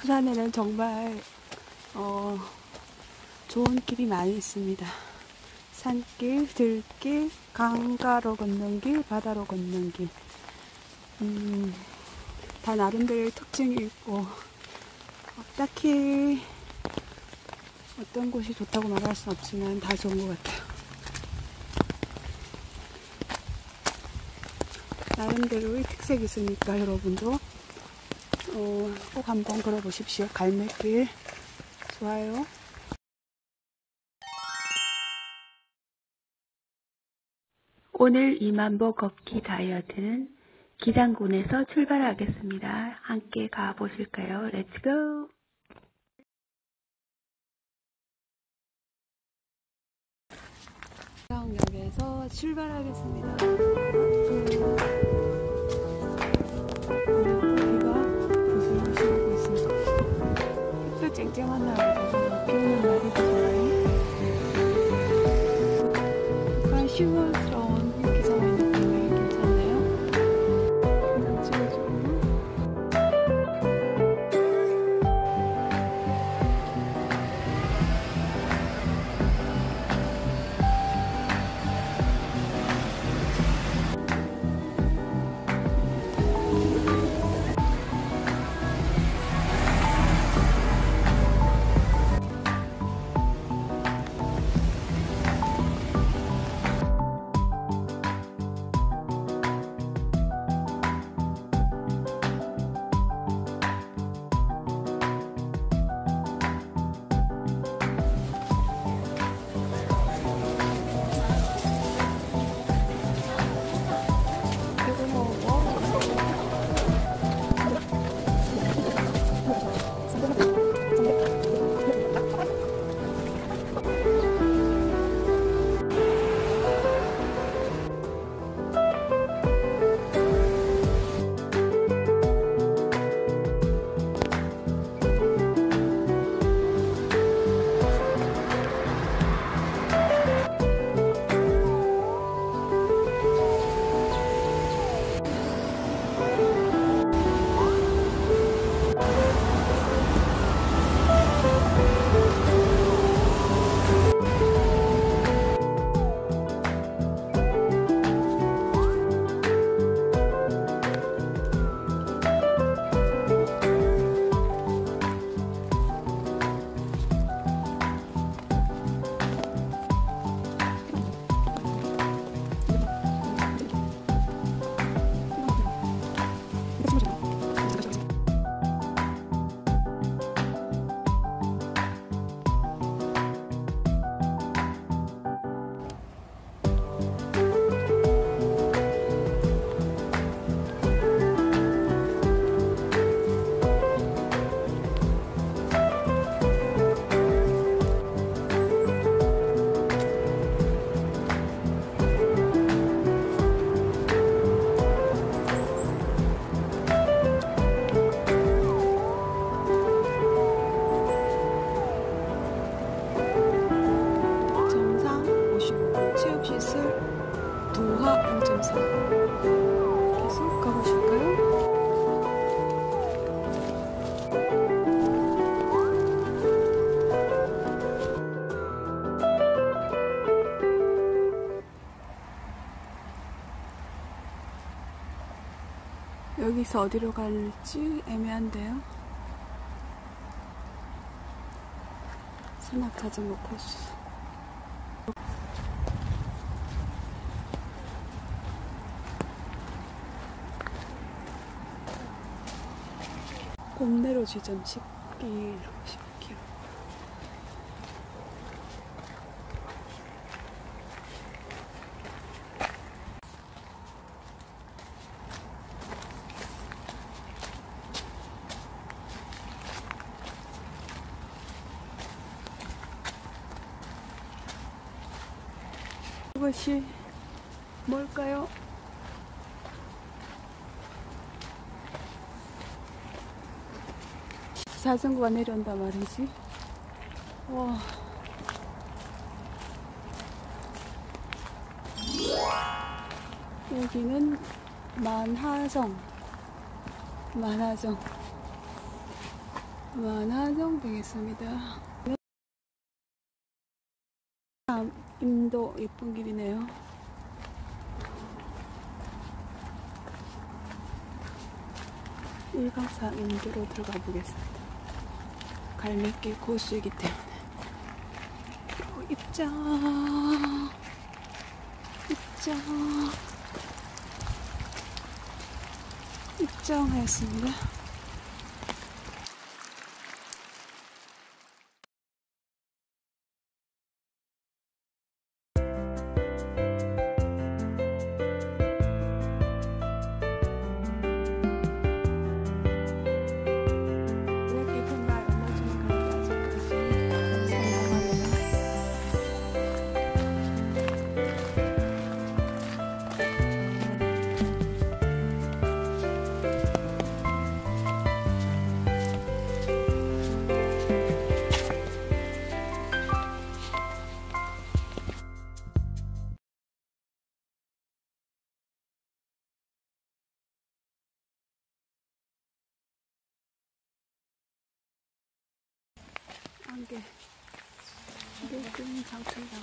부산에는 정말 어, 좋은 길이 많이 있습니다. 산길, 들길, 강가로 걷는 길, 바다로 걷는 길. 음, 다 나름대로의 특징이 있고, 어, 딱히 어떤 곳이 좋다고 말할 순 없지만 다 좋은 것 같아요. 나름대로의 특색이 있으니까 여러분도 어, 꼭 한번 걸어보십시오. 갈매길 좋아요. 오늘 2만보 걷기 다이어트는 기장군에서 출발하겠습니다. 함께 가보실까요? Let's go! 기장역에서 출발하겠습니다. 햇볕 쨍쨍한 날이라서 비 오는 날이 더 좋아요. 약간 휴먼 여기서 어디로 갈지 애매한데요. 산악 자전거 코스. 봄내로 지점 10길 10km 이것이 뭘까요? 자전거가 내려온다 말이지. 와. 여기는 만하정. 만하정. 만화정 되겠습니다. 인도 예쁜 길이네요. 일광사 인도로 들어가 보겠습니다. 갈매길 고수이기 때문에 어, 입장 입장 입장하였습니다. 안개 밀금 장충장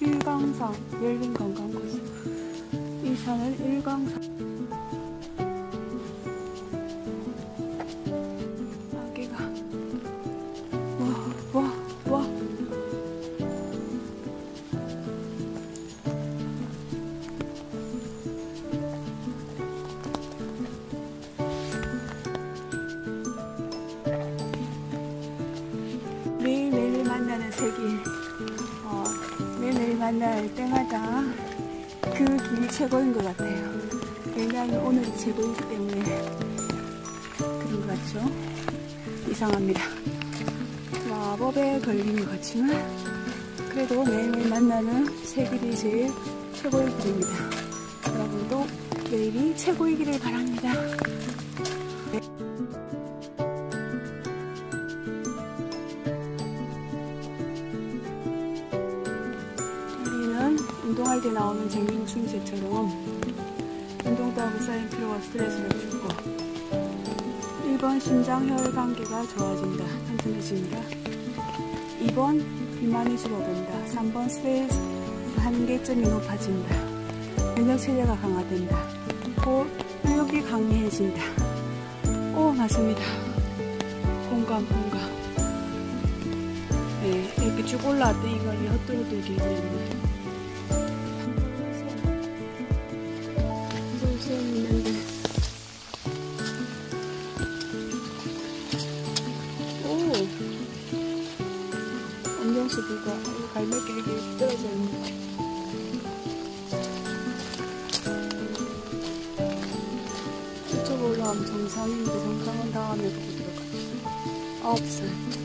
일광산 열린 관광코스 이 산은 일광산 만날 때마다 그 길이 최고인 것 같아요. 왜냐하면 오늘이 최고이기 때문에 그런 것 같죠? 이상합니다. 마법에 것 같지만 그래도 매일매일 만나는 새 길이 제일 최고의 길입니다. 여러분도 매일이 최고이기를 바랍니다 때 나오는 쟁균 충세처럼 운동 따고 쌓인 피로와 스트레스를 풀고 1번 심장혈 관계가 좋아진다, 튼튼해진다. 2번 비만이 줄어든다. 3번 스트레스 한계점이 높아진다. 면역체계가 강화된다. 5. 의욕이 강해진다. 오 맞습니다. 공감 공감. 네, 이렇게 쭉 올라왔더니 이걸 길이었네. 무 아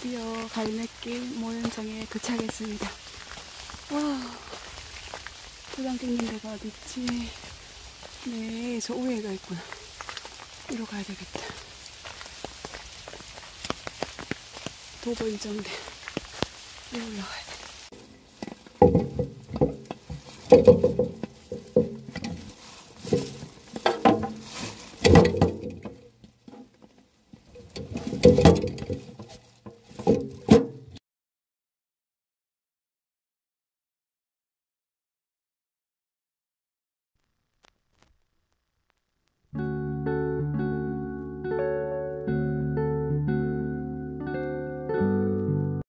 드디어 갈매길 모현장에 도착했습니다. 와, 도장 찍는 데가 어딨지? 네, 저 오해가 있구나. 이로 가야 되겠다. 도보 일정대. 위로 올라가야 돼.